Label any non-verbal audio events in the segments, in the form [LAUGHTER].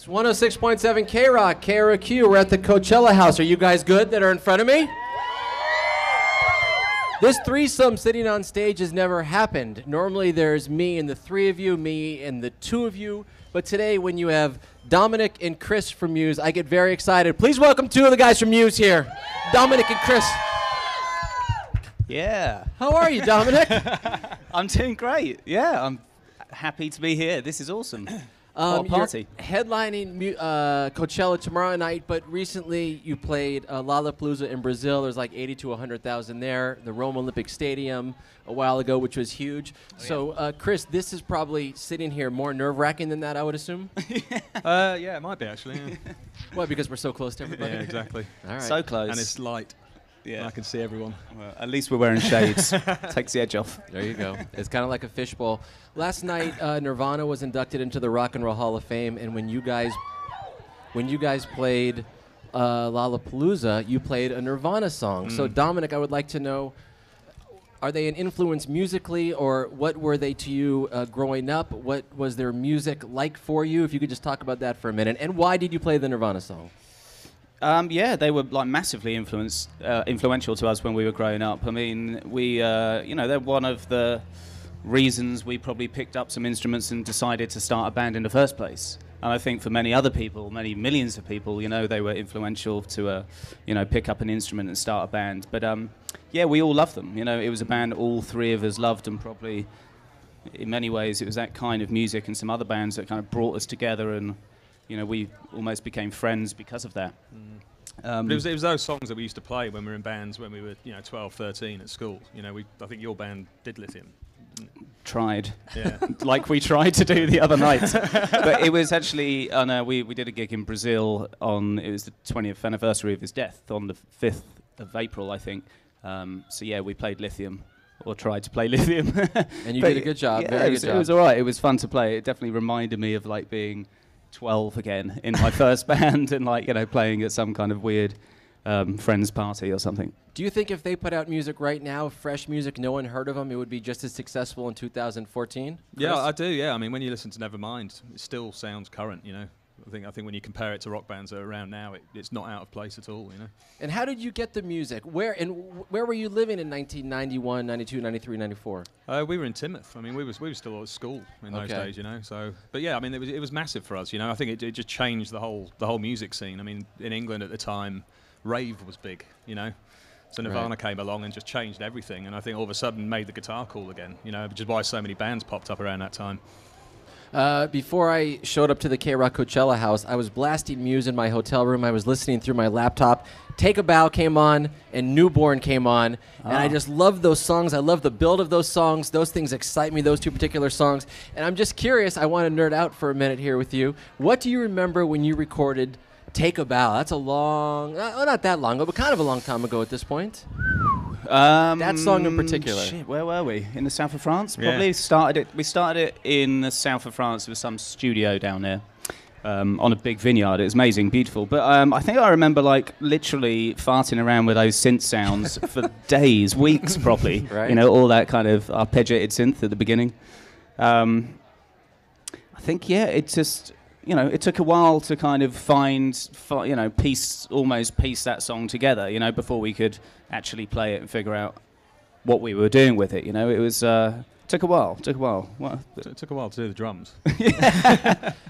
It's 106.7 K Rock, KROQ. We're at the Coachella House. Are you guys good that are in front of me? This threesome sitting on stage has never happened. Normally there's me and the three of you, me and the two of you. But today, when you have Dominic and Chris from Muse, I get very excited. Please welcome two of the guys from Muse here Dominic and Chris. Yeah. How are you, Dominic? [LAUGHS] I'm doing great. Yeah, I'm happy to be here. This is awesome. Um, what a party. You're headlining uh, Coachella tomorrow night, but recently you played uh, Lollapalooza in Brazil. There's like 80 to 100,000 there. The Rome Olympic Stadium a while ago, which was huge. so, uh, Chris, this is probably sitting here more nerve-wracking than that, I would assume. [LAUGHS] Uh, yeah, it might be actually. Yeah, [LAUGHS] Why? Because we're so close to everybody. yeah exactly. [LAUGHS] All right. So close. And it's light. Yeah. I can see everyone. Well, at least we're wearing shades. [LAUGHS] Takes the edge off. There you go. It's kind of like a fishbowl. Last night, uh, Nirvana was inducted into the Rock and Roll Hall of Fame, and when you guys, when you guys played uh, Lollapalooza, you played a Nirvana song. So, Dominic, I would like to know: Are they an influence musically, or what were they to you uh, growing up? What was their music like for you? If you could just talk about that for a minute, and why did you play the Nirvana song? Um, yeah, they were like massively influence, uh, influential to us when we were growing up. I mean, we, uh, you know, they're one of the reasons we probably picked up some instruments and decided to start a band in the first place. And I think for many other people, many millions of people, you know, they were influential to, uh, you know, pick up an instrument and start a band. But um, yeah, we all loved them. You know, it was a band all three of us loved, and probably in many ways it was that kind of music and some other bands that kind of brought us together, and you know, we almost became friends because of that. Um, But it was, it was those songs that we used to play when we were in bands when we were, you know, 12, 13 at school. You know, we, I think your band did Lithium. tried. Yeah. [LAUGHS] like we tried to do the other night. [LAUGHS] but it was actually, oh no, we, we did a gig in Brazil on, it was the 20th anniversary of his death on the 5th of April, I think. Um, so yeah, we played Lithium, or tried to play Lithium. And you [LAUGHS] But did a good job. Yeah, Very it good was, job. it was all right. It was fun to play. It definitely reminded me of like being 12 again in my first [LAUGHS] band and like, you know, playing at some kind of weird um, friend's party or something. Do you think if they put out music right now, fresh music, no one heard of them, it would be just as successful in 2014? Yeah, I do. Yeah, I mean, when you listen to Nevermind, it still sounds current. You know, I think I think when you compare it to rock bands that are around now, it, it's not out of place at all. You know. And how did you get the music? Where and wh- where were you living in 1991, 92, 93, 94? Uh, we were in Teignmouth. I mean, we was we were still at school in those Okay. days, you know. So, but yeah, I mean, it was it was massive for us. You know, I think it, it just changed the whole the whole music scene. I mean, in England at the time, rave was big. You know. So Nirvana Right. came along and just changed everything, and I think all of a sudden made the guitar cool again. You know, which is why so many bands popped up around that time. Uh, before I showed up to the K Rock Coachella house, I was blasting Muse in my hotel room. I was listening through my laptop. Take a Bow came on, and New Born came on, and I Ah. just love those songs. I love the build of those songs. Those things excite me. Those two particular songs, and I'm just curious. I want to nerd out for a minute here with you. What do you remember when you recorded Take a Bow? That's a long, uh, well, not that long ago, but kind of a long time ago at this point. Um, That song in particular. Shit, where were we? In the south of France? Yeah. Probably started it. We started it in the south of France with some studio down there. Um, on a big vineyard, it was amazing, beautiful. But um, I think I remember like literally farting around with those synth sounds [LAUGHS] for days, weeks, probably. Right. [LAUGHS] You know, all that kind of arpeggiated synth at the beginning. Um, I think yeah, it just you know it took a while to kind of find you know piece almost piece that song together. You know before we could actually play it and figure out what we were doing with it. You know it was uh, took a while. Took a while. Well, So it took a while to do the drums. [LAUGHS]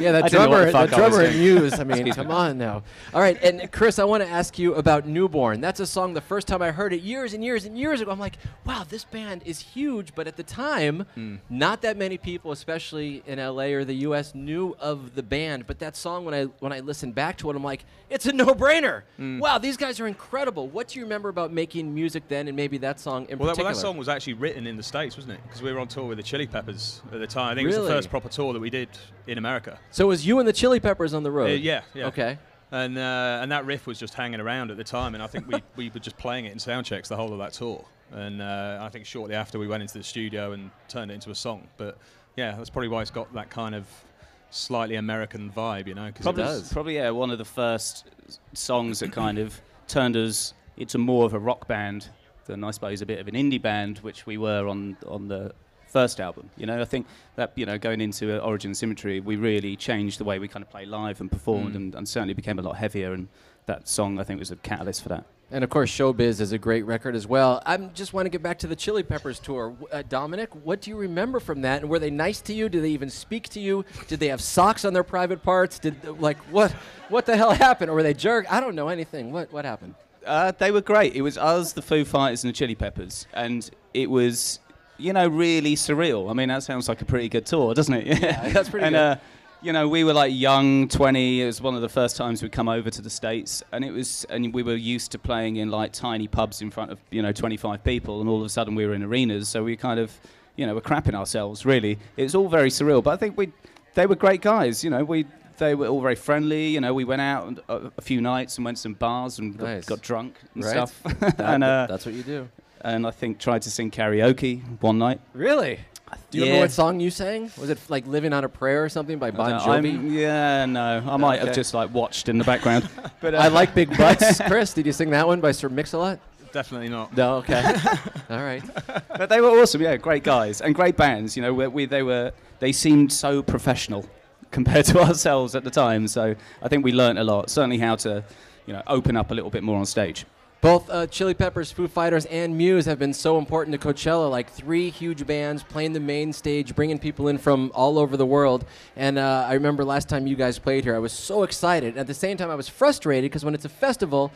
Yeah, that I didn't know what drummer, the that fuck I was drummer in. Muse. I [LAUGHS] mean, come on now. All right, and Chris, I want to ask you about New Born. That's a song. The first time I heard it, years and years and years ago, I'm like, wow, this band is huge. But at the time, Hmm. not that many people, especially in LA or the US, knew of the band. But that song, when I when I listened back to it, I'm like, it's a no-brainer. Hmm. Wow, these guys are incredible. What do you remember about making music then, and maybe that song in Well that, particular? well, that song was actually written in the States, wasn't it? Because we were on tour with the Chili Peppers at the time. I think it was Really? the first proper tour that we did in America. so it was you and the Chili Peppers on the road. Uh, yeah, yeah. Okay. And uh, and that riff was just hanging around at the time, and I think we, [LAUGHS] we were just playing it in sound checks the whole of that tour. And uh, I think shortly after we went into the studio and turned it into a song. But yeah, that's probably why it's got that kind of slightly American vibe, you know? 'cause it probably, was- probably yeah, one of the first s- songs that kind of turned us into more of a rock band than I suppose a bit of an indie band, which we were on on the first album. You know, I think that you know going into uh, Origin Symmetry, we really changed the way we kind of play live and performed, Mm. and, and certainly became a lot heavier. And that song, I think, was a catalyst for that. And of course, Showbiz is a great record as well. I just want to get back to the Chili Peppers tour. Uh, Dominic, what do you remember from that? And were they nice to you? Did they even speak to you? Did they have socks on their private parts? Did like what? What the hell happened? Or were they jerk? I don't know anything. What what happened? Uh, they were great. It was us, the Foo Fighters, and the Chili Peppers, and it was, you know, really surreal. I mean, that sounds like a pretty good tour, doesn't it? Yeah, [LAUGHS] that's pretty good. and, good. Uh, you know, we were like young, 20. It was one of the first times we'd come over to the States, and it was, and we were used to playing in like tiny pubs in front of, you know, 25 people, and all of a sudden we were in arenas. So we kind of, you know, were crapping ourselves. Really, it was all very surreal. But I think we, they were great guys. You know, we. They were all very friendly. You know, we went out and, uh, a few nights and went to some bars and got, got drunk and Right. stuff. [LAUGHS] That- and uh, that's what you do. And I think tried to sing karaoke one night. Really? Do you Yeah. remember what song you sang? Was it like "Living on a Prayer" or something by Bon Jovi? I'm- yeah, no, I might Okay. have just like watched in the background. [LAUGHS] but uh, I like Big Butts. [LAUGHS] Chris, did you sing that one by Sir Mix-a-Lot? Definitely not. No. Okay. [LAUGHS] All right. but they were awesome. Yeah, great guys and great bands. You know, we, we, they were they seemed so professional compared to ourselves at the time. So I think we learnt a lot. Certainly how to, you know, open up a little bit more on stage. Both uh, Chili Peppers, Foo Fighters, and Muse have been so important to Coachella. Like three huge bands playing the main stage, bringing people in from all over the world. And uh, I remember last time you guys played here, I was so excited. At the same time, I was frustrated because when it's a festival,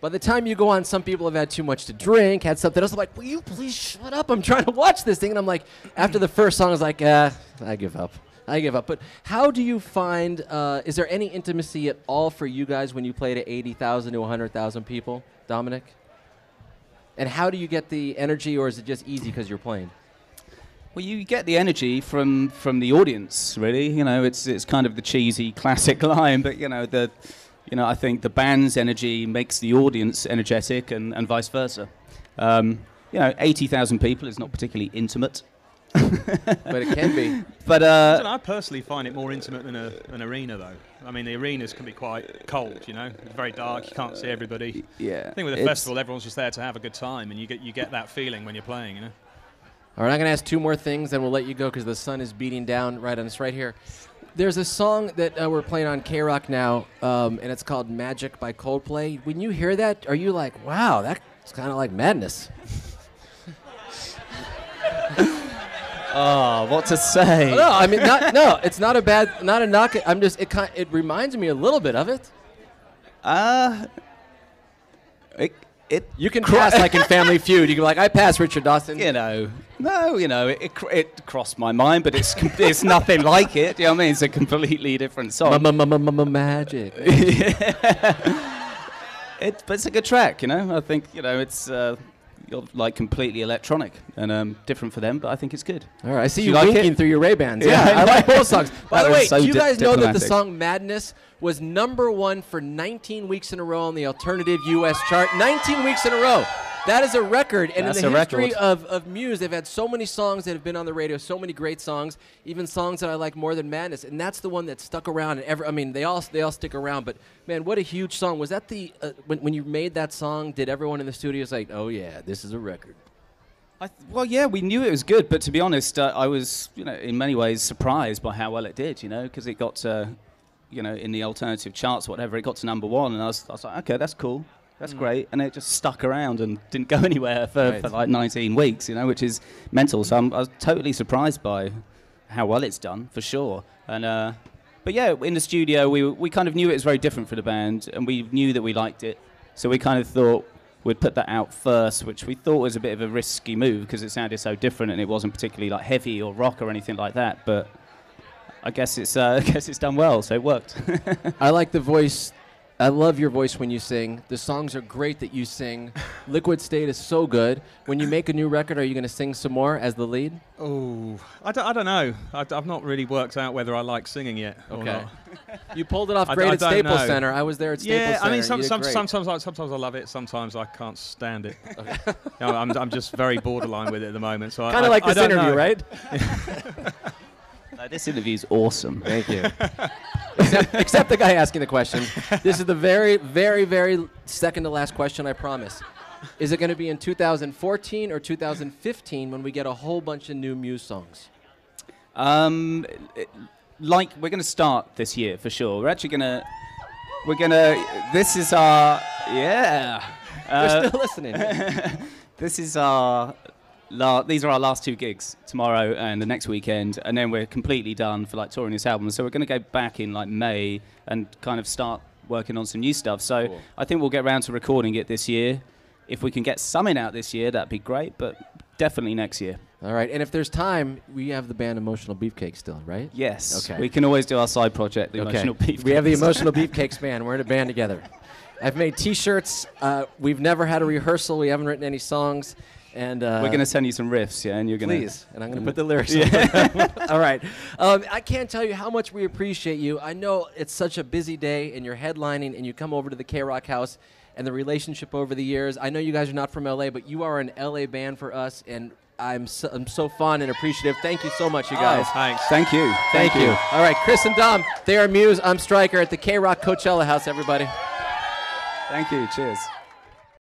by the time you go on, some people have had too much to drink, had something else. I'm like, will you please shut up? I'm trying to watch this thing. And I'm like, after the first song, I was like, ah, I give up. I give up. But how do you find, uh, is there any intimacy at all for you guys when you play to 80,000 to 100,000 people, Dominic? And how do you get the energy, or is it just easy because you're playing? Well, you get the energy from from the audience, really. You know, it's it's kind of the cheesy classic [LAUGHS] line, but you know the, you know, I think the band's energy makes the audience energetic, and, and vice versa. Um, you know, eighty thousand people is not particularly intimate, [LAUGHS] But it can be. but I, uh, don't know, I personally find it more intimate than a, an arena, though. I mean, the arenas can be quite cold, you know. It's very dark. You can't see everybody. yeah. I think with a festival, everyone's just there to have a good time, and you get you get that feeling when you're playing, you know. All right, I'm going to ask two more things, then we'll let you go because the sun is beating down right on us right here. There's a song that uh, we're playing on K Rock now, um, and it's called Magic by Coldplay. When you hear that, are you like, wow, that's kind of like madness? Oh, what to say? No, I mean, not, no, it's not a bad, not a knock. I'm just, it, kind, it reminds me a little bit of it. Uh, it, it You can pass like in Family Feud. You can be like, I pass Richard Dawson. you know, no, you know, it, it, it crossed my mind, but it's com- [LAUGHS] it's nothing like it. You know what I mean? It's a completely different song. Magic. [LAUGHS] it, but it's a good track, you know. I think you know it's uh, you're like completely electronic and um, different for them, but I think it's good. All right, I see Do you, you like through your Ray Bans. Yeah, Yeah, I like both songs. [LAUGHS] By the way, so do you guys know that the song "Madness" was number one for 19 weeks in a row on the alternative U.S. chart? 19 weeks in a row. That is a record. And That's in the history record. of, of Muse, they've had so many songs that have been on the radio, so many great songs, even songs that I like more than Madness. And that's the one that stuck around. And ever, I mean, they all they all stick around. But man, what a huge song! Was that the uh, when when you made that song? Did everyone in the studio say, "Oh yeah, this is a record"? I th- well, yeah, we knew it was good, but to be honest, uh, I was, you know, in many ways surprised by how well it did. You know, because it got, to, you know, in the alternative charts, whatever, it got to number one, and I was, I was like, okay, that's cool, that's great, and it just stuck around and didn't go [LAUGHS] anywhere for, Right. for like 19 weeks, you know, which is mental. So I'm, I was totally surprised by how well it's done, for sure. And uh, but yeah, in the studio, we we kind of knew it was very different for the band, and we knew that we liked it, so we kind of thought we'd put that out first, which we thought was a bit of a risky move because it sounded so different and it wasn't particularly like heavy or rock or anything like that. But I guess it's uh, [LAUGHS] I guess it's done well, so it worked. [LAUGHS] I like the voice. I love your voice when you sing. The songs are great that you sing. [LAUGHS] Liquid State is so good. When you make a new record, are you going to sing some more as the lead? Oh, I don't, I don't know. I, have not really worked out whether I like singing yet. Or Okay. not. [LAUGHS] You pulled it off I- great I at don't Staples know. Center. I was there at Staples Yeah, Center. Yeah, I mean, You some, some, sometimes, I, sometimes I love it. Sometimes I can't stand it. [LAUGHS] You know, I'm, I'm just very borderline with it at the moment. So I- Kind of like I this don't interview, know. right? No, this is awesome. Thank you. Except, except the guy asking the question. This is the very, very, very second to last question, I promise. Is it going to be in 2014 or 2015 when we get a whole bunch of new Muse songs? Um, it- like we're going to start this year for sure. We're actually going to. We're gonna. This is our. Yeah. We're Uh, still listening. [LAUGHS] this is our. La- these are our last two gigs tomorrow and the next weekend, and then we're completely done for like touring this album. So we're going to go back in like May and kind of start working on some new stuff. So Cool. I think we'll get around to recording it this year. If we can get something out this year, that'd be great. But definitely next year. All right, and if there's time, we have the band Emotional Beefcake still, right? Yes. Okay. We can always do our side project, the Okay. emotional. We have the Emotional Beefcakes band. We're in a band together. I've made T-shirts. Uh, we've never had a rehearsal. We haven't written any songs, and uh, We're going to send you some riffs, yeah, and you're to. Please, and I'm going [LAUGHS] to put the lyrics. on. [LAUGHS] All right. Um, I can't tell you how much we appreciate you. I know it's such a busy day, and you're headlining, and you come over to the K Rock House, and the relationship over the years. I know you guys are not from LA, but you are an LA band for us, and I'm so, I'm so fun and appreciative. Thank you so much, you guys. Thanks. Thank you. Thank, you. All right, Chris and Dom, they are Muse. I'm Stryker at the K Rock Coachella House. Everybody. Thank you. Cheers.